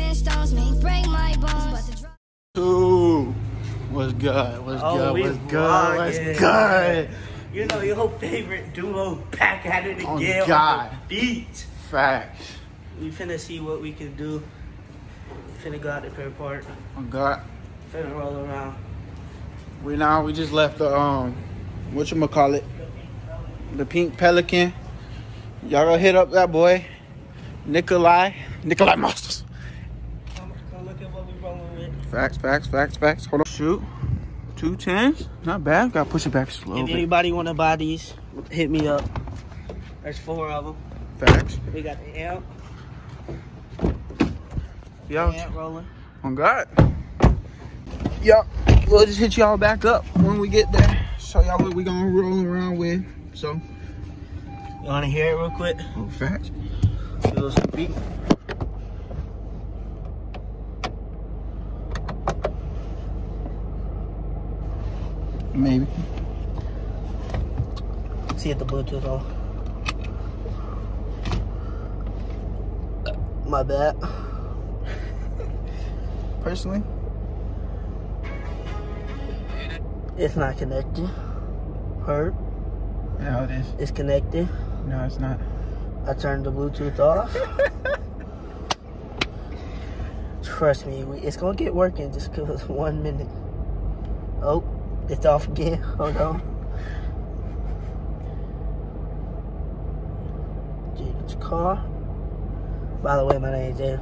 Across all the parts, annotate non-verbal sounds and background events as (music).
ten stones may break my bones, but the drum. Ooh, what's good? What's Oh, good? we What's good? vlogging. What's good? You know your favorite duo back at it again. Oh, again God. on the beach. Facts. We finna see what we can do. Finna go out to Pier Park. Oh God. Finna roll around. We now we just left the um, what you call it, the Pink Pelican. Y'all go hit up that boy, Nikolai, Nikolai Masters. Come, come look at what we rolling with. Facts, facts, facts, facts. Hold on. Shoot. Two tens. Not bad. Gotta push it back just a little If anybody wanna buy these, hit me up. There's four of them. Facts. We got the amp, Yo, amp rolling. on God. Yup. We'll just hit y'all back up when we get there. Show y'all what we gonna roll around with. So, You wanna hear it real quick? oh, facts. Little beat. Maybe. See if the Bluetooth off. My bad. (laughs) Personally, It's not connected. Heard? no, it is. It's connected. No, it's not. I turned the Bluetooth off. (laughs) Trust me, it's gonna get working. Just give us one minute. Oh, it's off again. (laughs) Hold on. Jaden's car. By the way, my name is Jaden.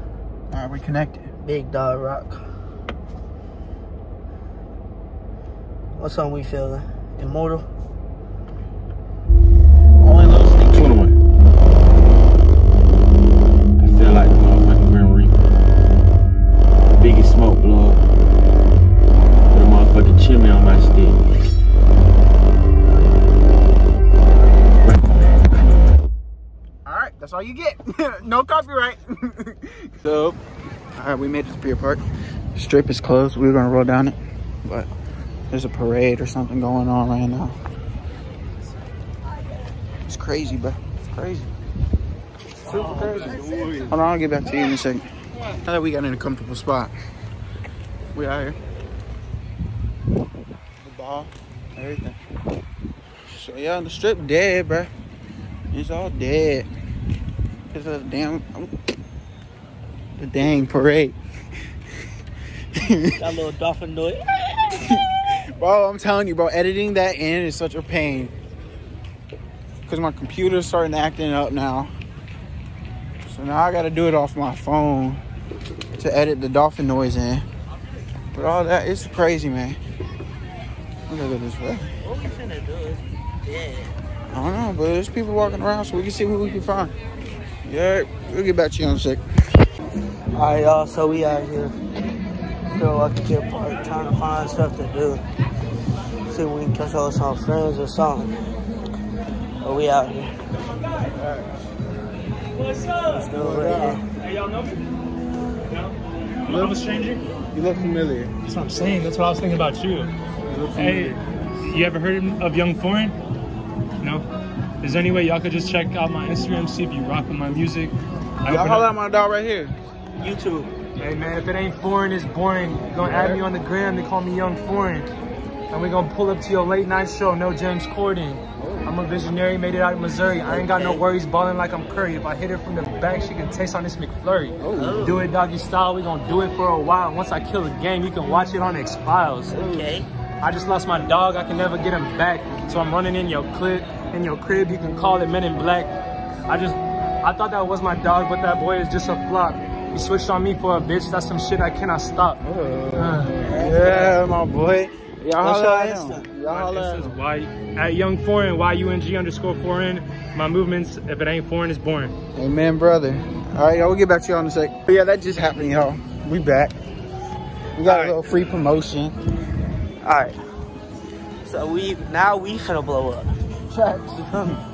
All right, we connected. Big Dog Rock. What song we feeling? Immortal? That's all you get. (laughs) no copyright. (laughs) so, all right, we made it to Pier Park. Strip is closed. We were gonna roll down it, but there's a parade or something going on right now. It's crazy, bro. It's crazy. Super crazy. Hold on, I'll get back to you in a second. Now that we got in a comfortable spot, we out here. The ball, everything. So yeah, the strip dead, bro. It's all dead. Cause of the damn, the dang parade. That little dolphin noise. (laughs) bro, I'm telling you, bro, editing that in is such a pain. Cause my computer's starting acting up now. So now I gotta do it off my phone to edit the dolphin noise in. But all that, it's crazy, man. Look at this way. What we finna do is dead. I don't know, but there's people walking around, so we can see who we can find. Yeah, we'll get back to you in a sec. Alright, y'all, so we out here. Still at the Pier Park trying to find stuff to do. See if we can catch up with some friends or something. But we out here. What's up? Still right here. Hey, y'all know me? No? I'm a stranger? You look familiar. That's what I'm saying. That's what I was thinking about you. You Hey, you ever heard of Young Foreign? No? Is there any way y'all could just check out my Instagram, see if you rock with my music? I Y'all open holler at my dog right here. YouTube. Hey man, if it ain't foreign, it's boring. You gonna add me on the gram, they call me Young Foreign. And we gonna pull up to your late night show, no James Corden. I'm a visionary, made it out of Missouri. I ain't got no worries balling like I'm Curry. If I hit her from the back, she can taste on this McFlurry. Oh. Do it doggy style, we gonna do it for a while. Once I kill the game, you can watch it on X Files. Okay. I just lost my dog, I can never get him back. So I'm running in your clip, in your crib, you can call it Men in Black. I just, I thought that was my dog, but that boy is just a flop. He switched on me for a bitch, that's some shit I cannot stop. Uh, Yeah, my boy. Y'all What's holler your at Insta? him. Y'all holler at This is him. Y, at Young Foreign, Y-U-N-G underscore foreign. My movements, if it ain't foreign, it's boring. Amen, brother. All right, y'all, we'll get back to y'all in a sec. But yeah, that just happened, y'all. We back. We got a little free promotion. Alright. So we now we finna blow up. Facts. (laughs)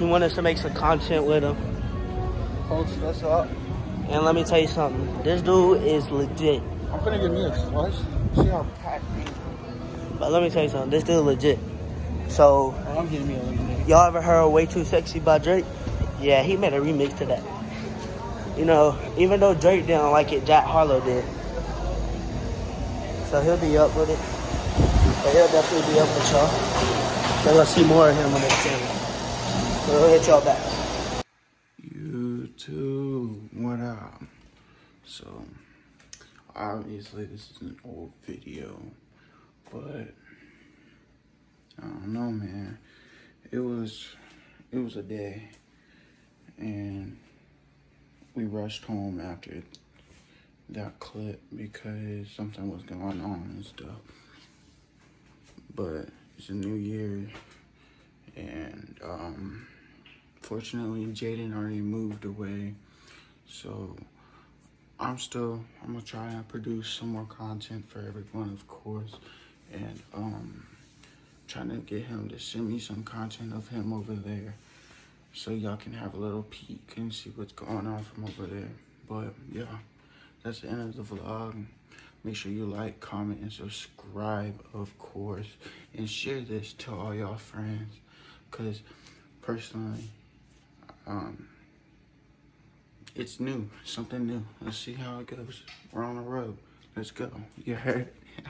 You? He want us to make some content with him. Folks, that's up. And let me tell you something. This dude is legit. I'm finna give me a slush. See how packed. But let me tell you something. This dude is legit. So Oh, I'm getting me a lemonade. y'all ever heard Way Too Sexy by Drake? Yeah, he made a remix to that. You know, even though Drake didn't like it, Jack Harlow did. So he'll be up with it. But he'll definitely be up with y'all. So let's see more of him on this channel. We'll hit y'all back. YouTube, what up? So, obviously this is an old video, but I don't know, man. It was, it was a day, and we rushed home after that clip because something was going on and stuff. But it's a new year, and um, fortunately, Jaden already moved away, so I'm still I'm gonna try and produce some more content for everyone, of course, and um, trying to get him to send me some content of him over there, so y'all can have a little peek and see what's going on from over there. But yeah, that's the end of the vlog. Make sure you like, comment, and subscribe, of course, and share this to all y'all friends, cause personally, um, it's new, something new. Let's see how it goes. We're on the road. Let's go. You heard? (laughs)